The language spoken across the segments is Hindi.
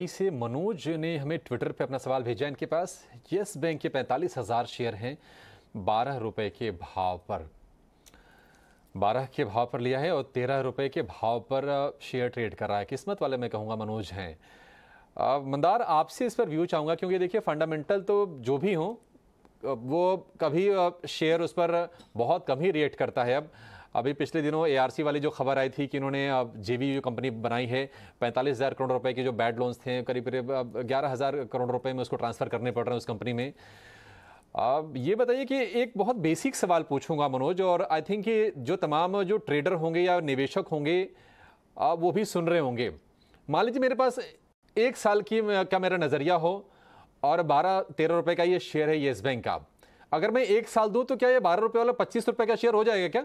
से मनोज ने हमें ट्विटर पे अपना सवाल भेजा इनके पास। यस, बैंक के पैंतालीस हज़ार शेयर हैं, बारह रुपए के भाव पर। बारह के भाव पर लिया है और तेरह रुपए के भाव पर शेयर ट्रेड कर रहा है। किस्मत वाले मैं कहूँगा मनोज हैं। मंदार, आपसे इस पर व्यू चाहूँगा क्योंकि देखिए, फंडामेंटल तो जो भी हो वो कभी शेयर उस पर बहुत कम ही रेट करता है। अब अभी पिछले दिनों एआरसी वाली जो खबर आई थी कि इन्होंने जेवी कंपनी बनाई है, पैंतालीस हज़ार करोड़ रुपए के जो बैड लोन्स थे, करीब करीब ग्यारह हज़ार करोड़ रुपए में उसको ट्रांसफ़र करने पड़ रहे हैं उस कंपनी में। अब ये बताइए कि एक बहुत बेसिक सवाल पूछूँगा मनोज, और आई थिंक कि जो तमाम जो ट्रेडर होंगे या निवेशक होंगे आप वो भी सुन रहे होंगे। मान लीजिए मेरे पास एक साल की का मेरा नज़रिया हो, और बारह तेरह रुपए का ये शेयर है येस बैंक का। अगर मैं एक साल दूँ तो क्या ये बारह रुपए वाला पच्चीस रुपए का शेयर हो जाएगा क्या?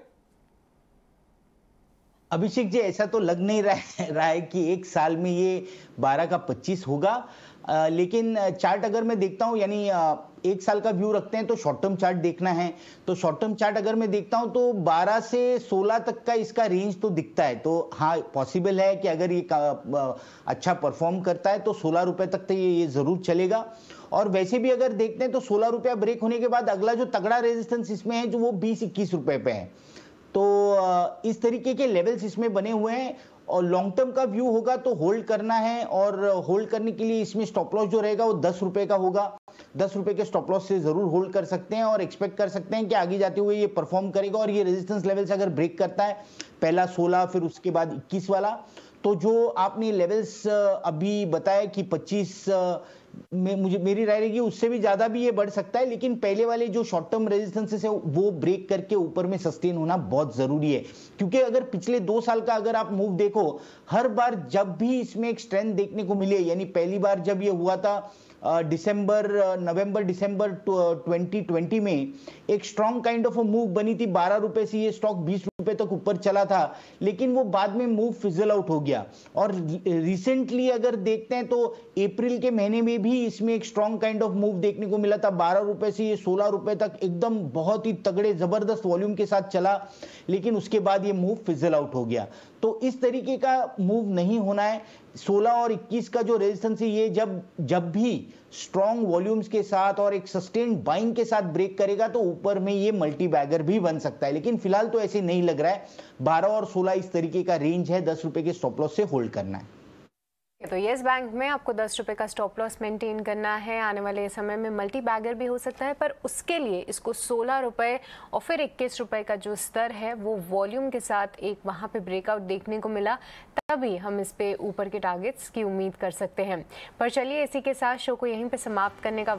अभिषेक जी ऐसा तो लग नहीं रहा है, कि एक साल में ये 12 का 25 होगा। लेकिन चार्ट अगर मैं देखता हूँ यानी एक साल का व्यू रखते हैं तो शॉर्ट टर्म चार्ट देखना है। तो शॉर्ट टर्म चार्ट अगर मैं देखता हूँ तो 12 से 16 तक का इसका रेंज तो दिखता है। तो हाँ पॉसिबल है कि अगर ये अच्छा परफॉर्म करता है तो सोलह रुपए तक तो ये, ये ज़रूर चलेगा। और वैसे भी अगर देखते हैं तो सोलह रुपया ब्रेक होने के बाद अगला जो तगड़ा रेजिस्टेंस इसमें है जो वो बीस इक्कीस रुपए पे है। तो इस तरीके के लेवल्स इसमें बने हुए हैं और लॉन्ग टर्म का व्यू होगा तो होल्ड करना है और होल्ड करने के लिए इसमें स्टॉप लॉस जो रहेगा वो दस रुपए का होगा। दस रुपए के स्टॉप लॉस से ज़रूर होल्ड कर सकते हैं और एक्सपेक्ट कर सकते हैं कि आगे जाते हुए ये परफॉर्म करेगा और ये रेजिस्टेंस लेवल से अगर ब्रेक करता है, पहला 16 फिर उसके बाद 21 वाला तो जो आपने लेवल्स अभी बताया कि 25 में, मुझे, मेरी राय रहेगी, उससे भी ज़्यादा भी ये बढ़ सकता है, लेकिन पहले वाले जो शॉर्ट टर्म रेजिस्टेंसेस है, वो ब्रेक करके ऊपर में सस्टेन होना बहुत ज़रूरी है। क्योंकि अगर पिछले दो साल का अगर आप मूव देखो, हर बार जब भी इसमें एक स्ट्रेंथ देखने को मिले, यानी पहली बार जब ये हुआ था दिसंबर नवंबर दिसंबर 2020 में, एक strong kind of a move बनी थी, बारह रुपए से ये स्टॉक बीस रुपए तक ऊपर चला था, लेकिन वो बाद में मूव फिजल आउट हो गया। और रिसेंटली अगर देखते हैं तो अप्रैल के महीने में भी इसमें एक स्ट्रॉन्ग काइंड ऑफ़ मूव देखने को मिला था। बारह रुपए से ये सोलह रुपए तक एकदम बहुत ही तगड़े, ज़बरदस्त वॉल्यूम के साथ चला, लेकिन उसके बाद ये मूव फिजल आउट हो गया। तो इस तरीके का मूव नहीं होना है। 16 और 21 का जो रेजिस्टेंस है, ये जब जब भी स्ट्रॉन्ग वॉल्यूम्स के साथ और एक सस्टेन बाइंग के साथ ब्रेक करेगा तो ऊपर में ये मल्टी भी बन सकता है। लेकिन फ़िलहाल तो ऐसे नहीं लग रहा है। 12 और 16 इस तरीके का रेंज है, दस रुपए के स्टॉप लॉस से होल्ड करना है। तो येस बैंक में आपको दस रुपये का स्टॉप लॉस मेंटेन करना है। आने वाले समय में मल्टी बैगर भी हो सकता है, पर उसके लिए इसको सोलह रुपये और फिर इक्कीस रुपये का जो स्तर है, वो वॉल्यूम के साथ एक वहाँ पे ब्रेकआउट देखने को मिला। तभी हम इस पे ऊपर के टारगेट्स की उम्मीद कर सकते हैं। पर चलिए इसी के साथ शो को यहीं पे समाप्त करने का